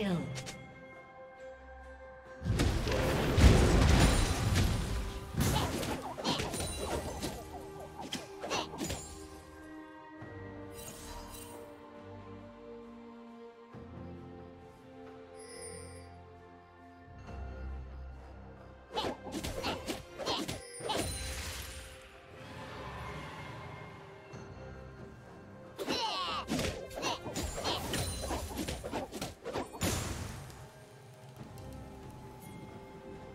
Kill.